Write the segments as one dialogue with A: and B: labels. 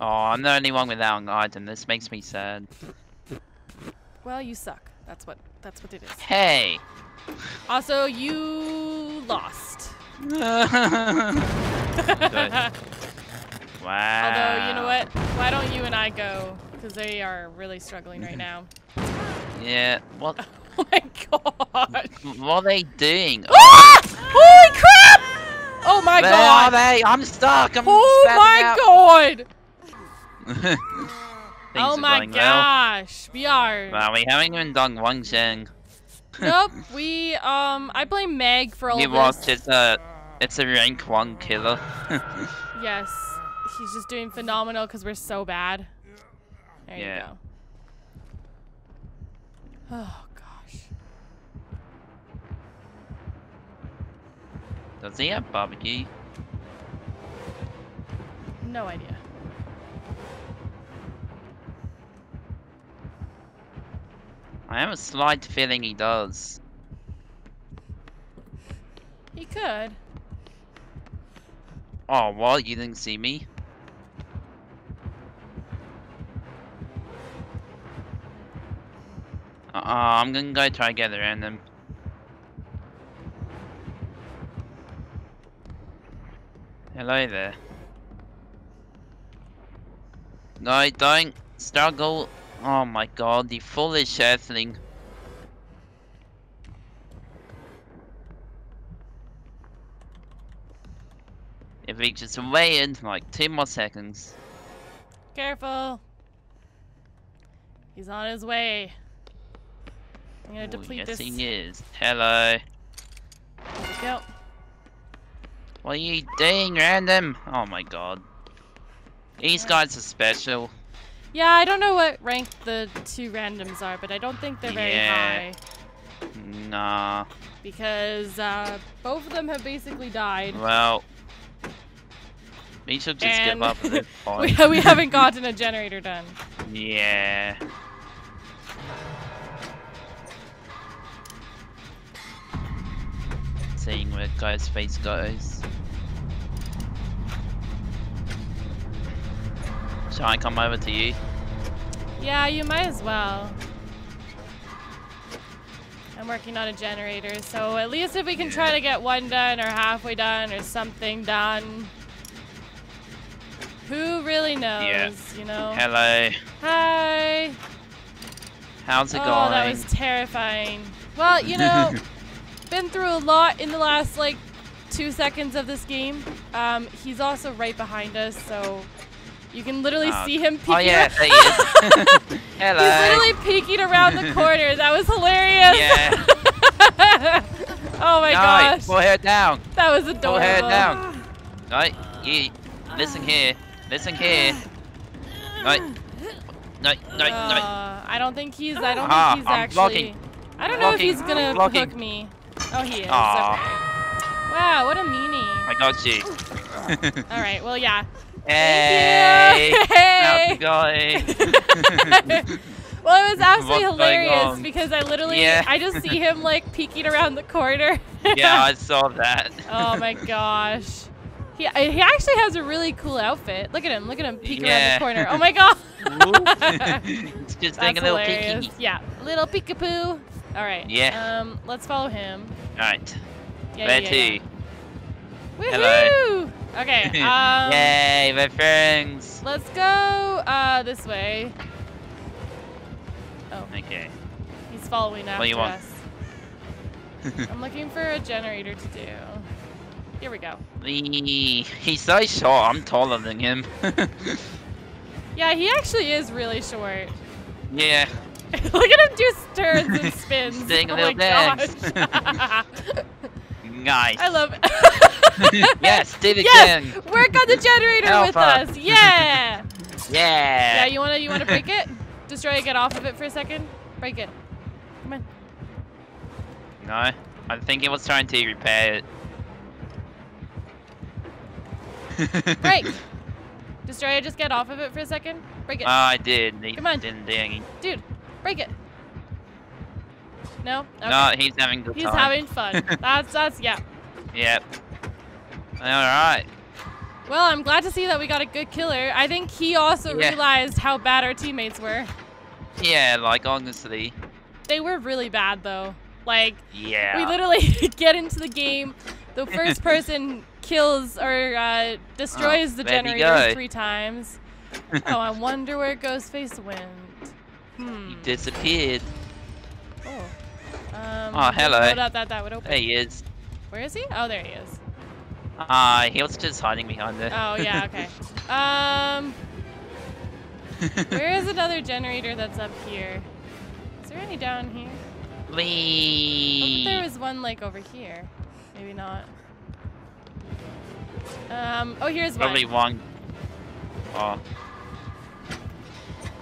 A: Oh, I'm the only one without an item. This makes me sad.
B: Well, you suck. That's what that's what it is.
A: Hey!
B: Also, you lost.
A: Wow.
B: Although, you know what? Why don't you and I go? Because they are really struggling right now.
A: Yeah, what,
B: Oh my god.
A: what are they doing?
B: Ah! Holy crap! Oh my
A: Where
B: god.
A: are they? I'm stuck! I'm
B: Oh my
A: out.
B: god. Oh my
A: going well.
B: gosh. We are.
A: Well, we haven't even done one thing.
B: nope. We um. I blame Meg for all
A: You
B: of
A: watched
B: this.
A: it's a, it's a rank one killer.
B: Yes. He's just doing phenomenal because we're so bad. There
A: Yeah.
B: you go. Oh gosh.
A: Does he have barbecue?
B: No idea.
A: I have a slight feeling he does.
B: He could.
A: Oh, what? You didn't see me? Uh, uh I'm gonna go try to get around them. Hello there. No, don't struggle. Oh my god, the foolish earthling. It reaches away in like two more seconds.
B: Careful. He's on his way. I'm gonna
A: Ooh,
B: deplete
A: yes,
B: this.
A: he is. Hello.
B: There we go.
A: What are you doing, random? Oh my god. These guys are special.
B: Yeah, I don't know what rank the two randoms are, but I don't think they're very
A: Yeah.
B: high
A: Nah.
B: because uh, both of them have basically died.
A: Well. We should just
B: And
A: give up at this
B: we,
A: point.
B: we haven't gotten a generator done.
A: yeah. Seeing where guy's face goes. Shall I come over to you?
B: Yeah, you might as well. I'm working on a generator, so at least if we can try to get one done or halfway done or something done. Who really knows,
A: Yeah.
B: you know?
A: Hello.
B: Hi.
A: How's it
B: oh,
A: going?
B: Oh, that was terrifying. Well, you know, been through a lot in the last like two seconds of this game. Um, he's also right behind us, so you can literally
A: Oh,
B: see him peeking.
A: Oh yeah,
B: around-
A: there he is. Hello.
B: He's literally peeking around the corner. That was hilarious.
A: Yeah.
B: oh my
A: no,
B: gosh.
A: pull her down.
B: That was
A: Pull
B: adorable.
A: her down. No, you listen here. Listen here. No. No, no, no.
B: Uh, I don't think he's. I don't
A: Ah,
B: think he's
A: I'm
B: actually.
A: blocking.
B: I don't know
A: Blocking.
B: if he's gonna
A: Blocking.
B: hook me. Oh, he is.
A: Aw.
B: Okay. Wow, what a meanie.
A: I got you.
B: All right. Well, yeah.
A: Hey.
B: Thank you.
A: How's it going?
B: well, it was absolutely hilarious because I literally,
A: Yeah.
B: I just see him like peeking around the corner.
A: yeah, I saw that.
B: oh my gosh. He, he actually has a really cool outfit. Look at him. Look at him peek around the corner. Oh my god.
A: it's just
B: That's
A: taking a little
B: hilarious.
A: peeky.
B: Yeah. Little peekaboo. All right.
A: Yeah.
B: Um, let's follow him.
A: Right.
B: Yeah,
A: Where
B: yeah,
A: to?
B: yeah.
A: Hello.
B: Woohoo! Okay. Um,
A: Yay, we're friends.
B: Let's go uh, this way. Oh,
A: Okay.
B: he's following after
A: What do you want?
B: us. I'm looking for a generator to do. Here we go.
A: He- He's so short, I'm taller than him.
B: Yeah, he actually is really short.
A: yeah.
B: Look at him do turns and spins.
A: Doing a
B: oh
A: little
B: my
A: dance.
B: gosh.
A: Nice.
B: I love it.
A: yes, did the
B: yes,
A: thing.
B: work on the generator
A: Alpha.
B: with us. Yeah.
A: Yeah.
B: yeah, you wanna you wanna break it? Destroy it. Get off of it for a second. Break it. Come on.
A: No, I think he was trying to repair it.
B: Break. Destroy it. Just get off of it for a second. Break it.
A: Oh, I did.
B: Come on.
A: didn't do any.
B: Dude, break it. No? Okay.
A: No, he's having good
B: He's
A: time.
B: having fun. That's, that's, yeah.
A: Yep. Alright.
B: Well, I'm glad to see that we got a good killer. I think he also
A: Yeah.
B: realized how bad our teammates were.
A: Yeah, like honestly.
B: They were really bad though. Like
A: Yeah.
B: we literally get into the game, the first person kills or uh, destroys
A: Oh,
B: the generator three times. oh, I wonder where Ghostface went. Hmm.
A: He disappeared.
B: Oh.
A: Hello.
B: That, that, that, that would open.
A: There he is.
B: Where is he? Oh, there he is.
A: Ah, he was just hiding behind there.
B: Oh, yeah, okay. um, where is another generator that's up here? Is there any down here? I thought
A: Wee.
B: there was one like over here. Maybe not. Um, oh, here's
A: Probably
B: one.
A: one. Oh.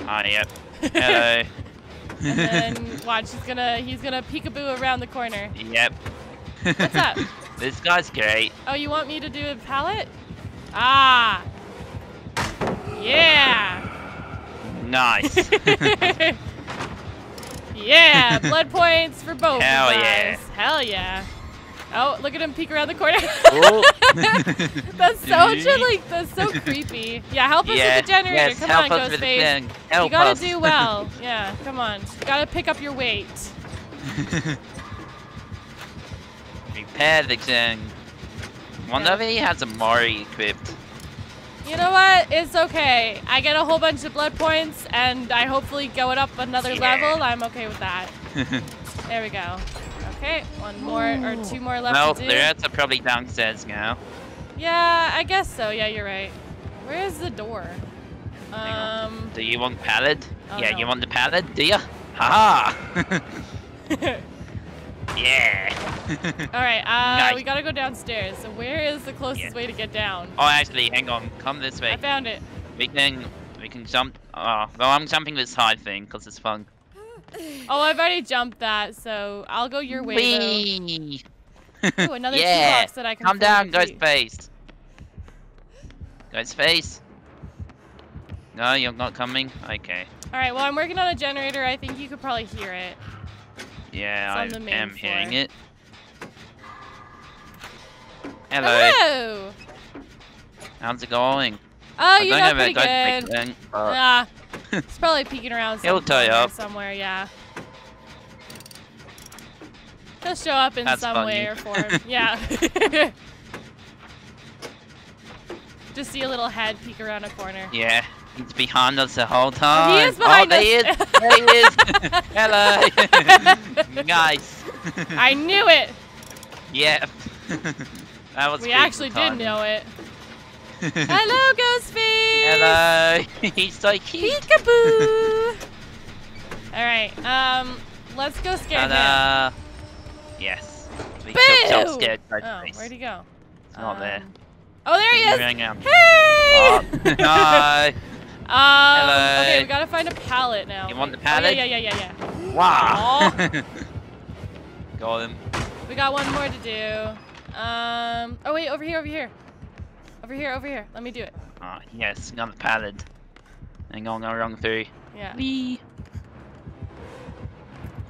A: Ah, yep. Hello.
B: And then watch, he's gonna he's gonna peekaboo around the corner.
A: yep.
B: What's up?
A: this guy's great.
B: Oh, you want me to do a pallet? Ah. Yeah.
A: Nice.
B: yeah, blood points for both
A: Hell yeah.
B: Hell yeah. Oh, look at him peek around the corner.
A: Oh.
B: that's so just, like that's so creepy. Yeah, help us
A: yeah.
B: with the generator.
A: Yes,
B: come
A: help
B: on,
A: us with the thing. Help
B: You gotta
A: us.
B: do well. Yeah, come on. You gotta pick up your weight.
A: Repair the thing. Wonder
B: Yeah.
A: if he has a Mori equipped.
B: You know what? It's okay. I get a whole bunch of blood points, and I hopefully go it up another
A: Yeah.
B: level. I'm okay with that. There we go. Okay, one more or two more left
A: well,
B: to do.
A: the rest are probably downstairs now.
B: Yeah, I guess so. Yeah, you're right. Where is the door?
A: Hang on.
B: Um.
A: Do you want pallet?
B: Oh,
A: yeah,
B: no.
A: you want the pallet, do ya? Haha! yeah!
B: All right. Uh,
A: Nice.
B: we gotta go downstairs. So where is the closest
A: Yeah.
B: way to get down?
A: oh, actually, hang on. Come this way.
B: I found it.
A: We can, we can jump. Oh, well, I'm jumping this high thing because it's fun.
B: Oh, I've already jumped that, so I'll go your way though. Ooh, another
A: yeah!
B: toolbox that I can.
A: Come down,
B: fully complete.
A: Ghostface. Ghostface. No, you're not coming. Okay.
B: All right. Well, I'm working on a generator. I think you could probably hear it.
A: Yeah, I
B: on the main
A: am hearing it. Hello.
B: Hello.
A: How's it going?
B: Oh, you
A: don't
B: got
A: have
B: pretty good.
A: thing, but
B: Ah, it's probably peeking around
A: somewhere.
B: He'll
A: tie up.
B: somewhere. Yeah. He'll show up in
A: That's
B: some way or form. Yeah. Just see a little head peek around a corner.
A: yeah, he's behind us the whole time.
B: Oh, he is behind
A: oh,
B: us.
A: there he is. There he is. Hello. nice.
B: I knew it.
A: yeah. that was
B: We actually did know it. Hello, Ghostface.
A: Hello. he's so cute.
B: Peekaboo. All right. Um, let's go scare him.
A: Ta-da. Yes. We
B: Boo!
A: should jump scared
B: Oh, where'd he go?
A: It's not there.
B: Um, Oh, there he is. Hey!
A: Oh, hi.
B: Um,
A: Hello.
B: Okay, we gotta find a pallet now.
A: You want the pallet?
B: Oh, yeah, yeah, yeah, yeah, yeah.
A: Wow. Got him.
B: We got one more to do. Um. Oh wait, over here, over here, over here, over here. Let me do it.
A: Ah, yes, another pallet. Hang on, I'll run through.
B: Yeah.
A: Wee.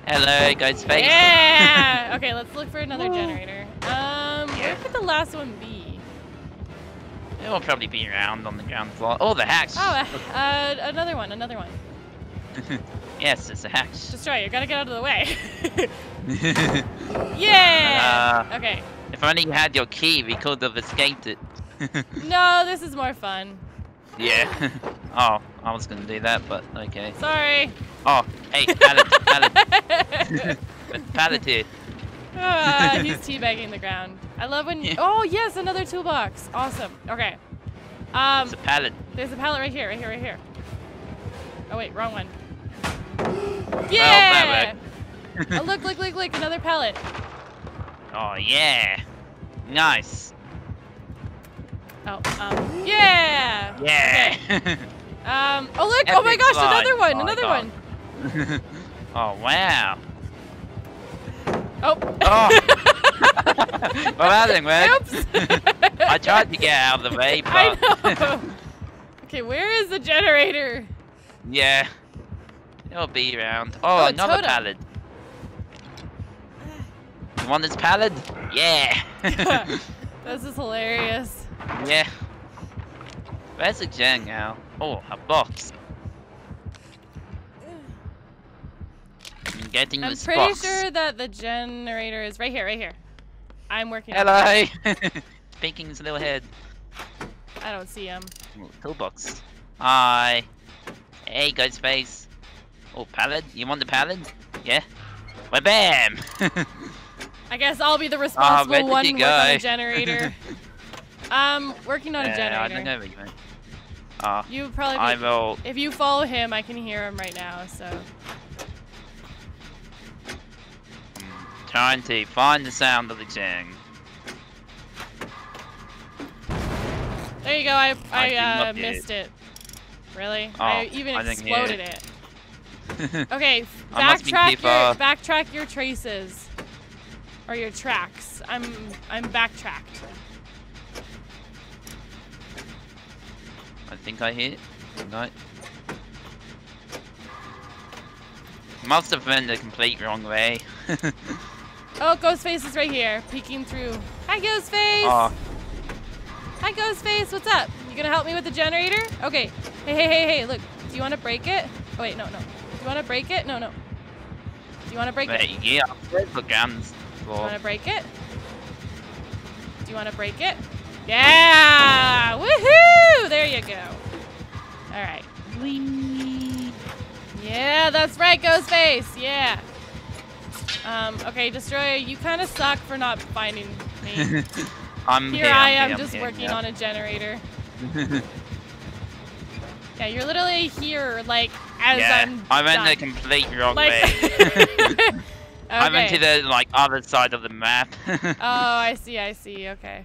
A: Hello, Ghostface.
B: Yeah. okay, let's look for another generator. Um, where
A: Yeah.
B: could the last one be?
A: It will probably be around on the ground floor. Oh, the hacks.
B: Oh, uh, uh, another one, another one.
A: yes, it's a hacks.
B: Destroy. You gotta get out of the way. yeah.
A: Uh,
B: okay.
A: if I only you had your key, we could have escaped it.
B: No, this is more fun.
A: yeah. oh, I was gonna do that, but okay.
B: Sorry.
A: Oh, hey, pallet, pallet, pallet here.
B: Ah, he's teabagging the ground. I love when.
A: Yeah.
B: Oh yes, another toolbox. Awesome. Okay. Um,
A: It's a pallet.
B: there's a pallet right here, right here, right here. Oh wait, wrong one. Yeah. oh look, look, look, look, another pallet.
A: Oh yeah. Nice.
B: Oh, um, yeah.
A: Yeah.
B: Um, oh look, oh my gosh,
A: slide.
B: another one,
A: Oh,
B: another one.
A: oh wow.
B: Oh.
A: Oh. well, that didn't work.
B: Oops.
A: I tried to get out of the way, but
B: I know. okay, where is the generator?
A: yeah, it'll be around.
B: Oh,
A: Oh, another
B: totem.
A: pallet. You want this pallet? Yeah.
B: this is hilarious.
A: Yeah. Where's the gen now? Oh, a box. I'm getting
B: I'm pretty
A: box.
B: sure that the generator is right here, right here. I'm working on
A: Hello! Speaking his little head.
B: I don't see him.
A: Ooh, toolbox. Hi. Hey, Ghostface. Oh, pallet? You want the pallet? Yeah? Well, bam!
B: I guess I'll be the
A: Ah,
B: responsible one
A: you
B: working on
A: go?
B: a generator. um, working on a
A: yeah, I don't
B: generator.
A: know where you went. Ah,
B: You probably
A: I will.
B: if you follow him, I can hear him right now. So
A: mm, Trying to find the sound of the gen.
B: there you go. I
A: I
B: I, uh, missed it. Really?
A: Oh,
B: I even
A: I
B: exploded
A: it.
B: it. Okay,
A: I must be
B: backtrack your backtrack your traces or your tracks. I'm I'm backtracked.
A: Think I hit. No. Must have been the complete wrong way.
B: Oh, Ghostface is right here, peeking through. Hi, Ghostface.
A: oh,
B: Hi, Ghostface. What's up? You gonna help me with the generator? Okay. Hey, hey, hey, hey. Look. Do you want to break it? Oh wait, no, no. Do you want to break it? No, no. Do you want to break it?
A: wait, yeah. Where's the guns?
B: Do you wanna break it? Do you want to break it? Yeah! Woohoo! There you go. All right. Yeah, that's right, Ghostface. Yeah. Um, okay, Destroyer, you kind of suck for not finding me.
A: I'm
B: Here
A: here,
B: I am
A: here,
B: just working
A: here,
B: on a generator. Yeah, you're literally here, like, as
A: yeah,
B: I'm
A: I went
B: done.
A: the complete wrong
B: like,
A: way. I went to the like other side of the map.
B: Oh, I see, I see. Okay.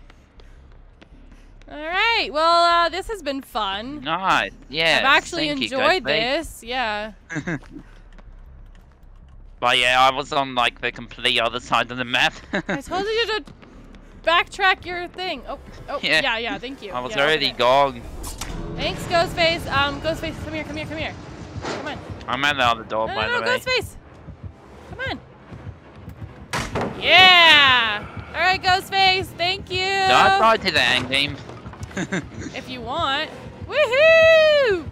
B: All right. Well, uh, this has been fun.
A: nice. Yeah.
B: I've actually enjoyed this. Yeah.
A: But yeah, I was on like the complete other side of the map.
B: I told you to backtrack your thing. Oh, oh, yeah,
A: Yeah.
B: yeah. thank you.
A: I was
B: Yeah,
A: already gone.
B: Thanks, Ghostface. Um, Ghostface, come here, come here, come here. Come on.
A: I'm at the other door,
B: No,
A: by
B: no,
A: the
B: no,
A: way.
B: Ghostface. Come on. Yeah. All right, Ghostface. Thank you.
A: I tried to the end game.
B: If you want. Woohoo!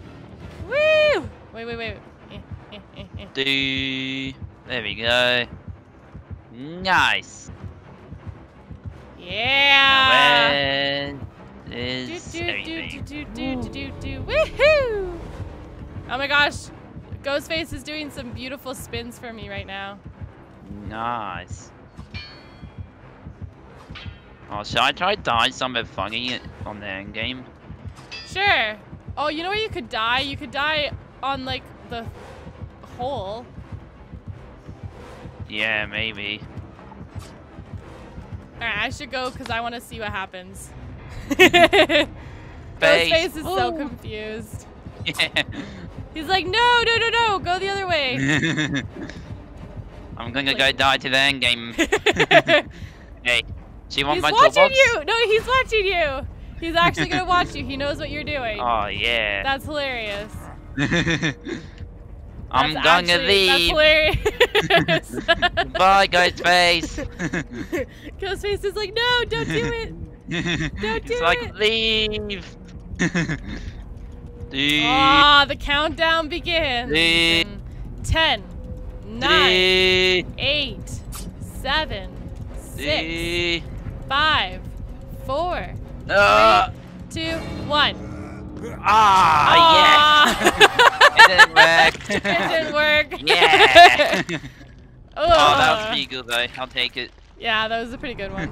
B: Woo! Wait, wait, wait. Eh, eh, eh, eh.
A: Do there we go. Nice.
B: Yeah.
A: Where
B: Do,
A: is
B: do, do, do,
A: everything?
B: do, do, do, do, do. Woohoo! Oh my gosh. Ghostface is doing some beautiful spins for me right now.
A: Nice. Oh, should I try die somewhere funny on the end game?
B: Sure. Oh, you know where you could die? You could die on like the hole.
A: Yeah, maybe.
B: Alright, I should go because I want to see what happens. Ghostface is so confused.
A: Yeah.
B: He's like, no, no, no, no, go the other way.
A: I'm gonna go die to the end game. hey, do you want
B: he's
A: my
B: watching
A: toolbox?
B: you. No, he's watching you. He's actually gonna watch you. He knows what you're doing.
A: Oh yeah.
B: That's hilarious.
A: I'm
B: That's
A: gonna
B: actually- That's
A: leave.
B: hilarious.
A: Bye, Ghostface.
B: Ghostface is like, no, don't do it. Don't do
A: He's
B: do
A: like,
B: it.
A: leave.
B: Ah, the countdown begins. In Ten, nine,
A: three,
B: eight, seven, six,
A: three.
B: Five, four,
A: Ah,
B: two, one.
A: ah,
B: Ah.
A: yes. it didn't work.
B: it didn't work.
A: Yeah.
B: oh,
A: oh, that was pretty good though. I'll take it.
B: Yeah, that was a pretty good one.